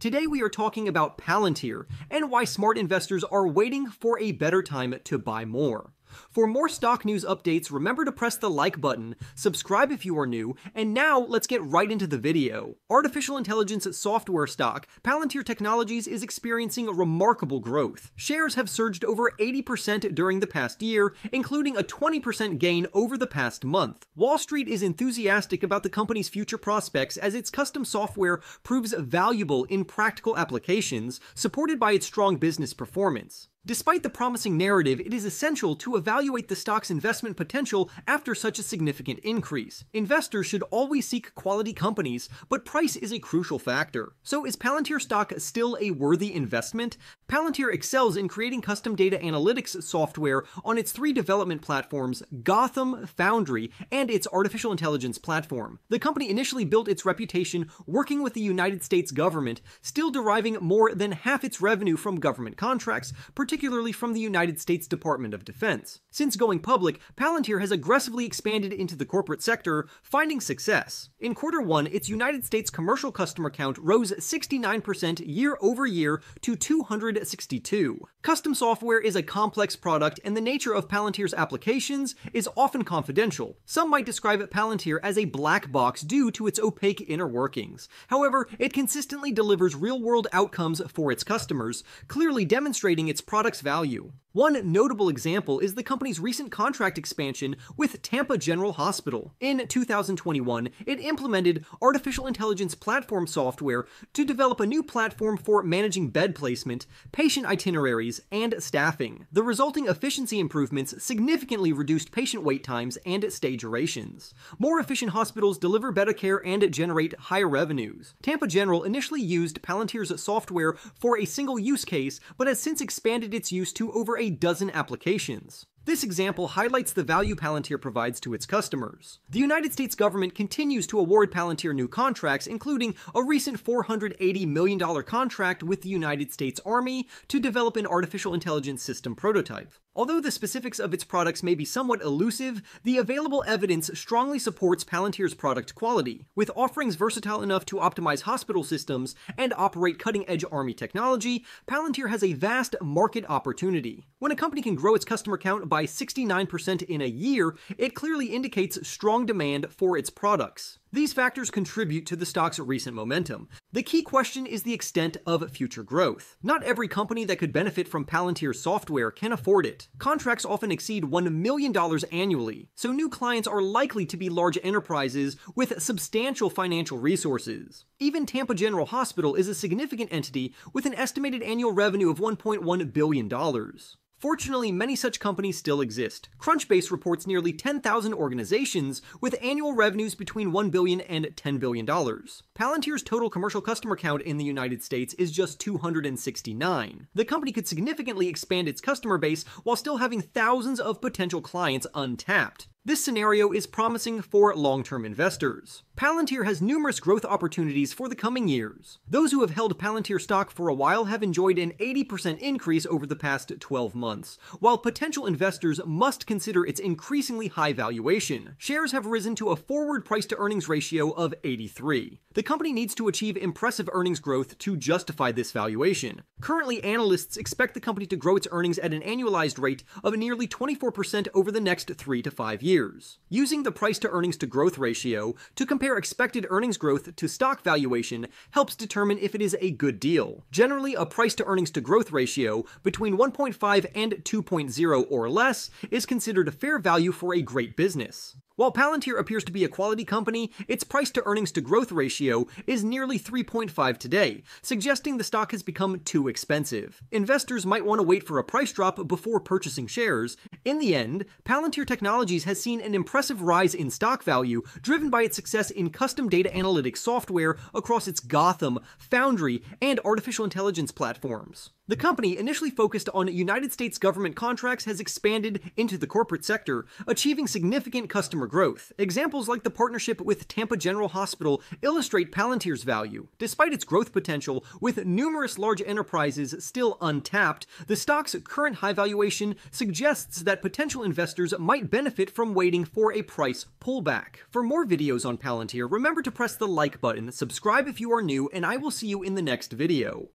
Today we are talking about Palantir and why smart investors are waiting for a better time to buy more. For more stock news updates, remember to press the like button, subscribe if you are new, and now let's get right into the video. Artificial intelligence software stock, Palantir Technologies is experiencing remarkable growth. Shares have surged over 80% during the past year, including a 20% gain over the past month. Wall Street is enthusiastic about the company's future prospects as its custom software proves valuable in practical applications, supported by its strong business performance. Despite the promising narrative, it is essential to evaluate the stock's investment potential after such a significant increase. Investors should always seek quality companies, but price is a crucial factor. So is Palantir stock still a worthy investment? Palantir excels in creating custom data analytics software on its three development platforms, Gotham, Foundry, and its artificial intelligence platform. The company initially built its reputation working with the United States government, still deriving more than half its revenue from government contracts, particularly from the United States Department of Defense. Since going public, Palantir has aggressively expanded into the corporate sector, finding success. In quarter one, its United States commercial customer count rose 69% year over year to 262. Custom software is a complex product, and the nature of Palantir's applications is often confidential. Some might describe Palantir as a black box due to its opaque inner workings. However, it consistently delivers real world outcomes for its customers, clearly demonstrating its product's value. One notable example is the company's recent contract expansion with Tampa General Hospital. In 2021, it implemented artificial intelligence platform software to develop a new platform for managing bed placement, patient itineraries, and staffing. The resulting efficiency improvements significantly reduced patient wait times and stay durations. More efficient hospitals deliver better care and generate higher revenues. Tampa General initially used Palantir's software for a single use case, but has since expanded its use to over a dozen applications. This example highlights the value Palantir provides to its customers. The United States government continues to award Palantir new contracts, including a recent $480 million contract with the United States Army to develop an artificial intelligence system prototype. Although the specifics of its products may be somewhat elusive, the available evidence strongly supports Palantir's product quality. With offerings versatile enough to optimize hospital systems and operate cutting edge Army technology, Palantir has a vast market opportunity. When a company can grow its customer count by 69% in a year, it clearly indicates strong demand for its products. These factors contribute to the stock's recent momentum. The key question is the extent of future growth. Not every company that could benefit from Palantir's software can afford it. Contracts often exceed $1 million annually, so new clients are likely to be large enterprises with substantial financial resources. Even Tampa General Hospital is a significant entity with an estimated annual revenue of $1.1 billion. Fortunately, many such companies still exist. Crunchbase reports nearly 10,000 organizations with annual revenues between $1 billion and $10 billion. Palantir's total commercial customer count in the United States is just 269. The company could significantly expand its customer base while still having thousands of potential clients untapped. This scenario is promising for long term investors. Palantir has numerous growth opportunities for the coming years. Those who have held Palantir stock for a while have enjoyed an 80% increase over the past 12 months, while potential investors must consider its increasingly high valuation. Shares have risen to a forward price to earnings ratio of 83. The company needs to achieve impressive earnings growth to justify this valuation. Currently, analysts expect the company to grow its earnings at an annualized rate of nearly 24% over the next 3 to 5 years. Using the price to earnings to growth ratio to compare compare expected earnings growth to stock valuation helps determine if it is a good deal. Generally, a price to earnings to growth ratio between 1.5 and 2.0 or less is considered a fair value for a great business. While Palantir appears to be a quality company, its price to earnings to growth ratio is nearly 3.5 today, suggesting the stock has become too expensive. Investors might want to wait for a price drop before purchasing shares. In the end, Palantir Technologies has seen an impressive rise in stock value driven by its success in custom data analytics software across its Gotham, Foundry, and artificial intelligence platforms. The company, initially focused on United States government contracts, has expanded into the corporate sector, achieving significant customer growth. Examples like the partnership with Tampa General Hospital illustrate Palantir's value. Despite its growth potential, with numerous large enterprises still untapped, the stock's current high valuation suggests that potential investors might benefit from waiting for a price pullback. For more videos on Palantir, remember to press the like button, subscribe if you are new, and I will see you in the next video.